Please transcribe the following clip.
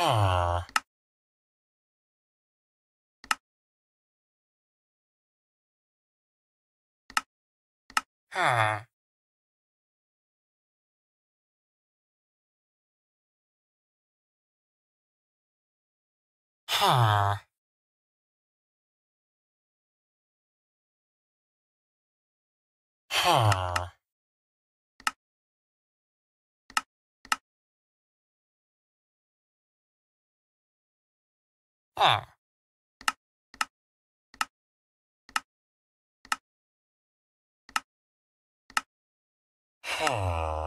はあ。はあ。はあ。はあ。は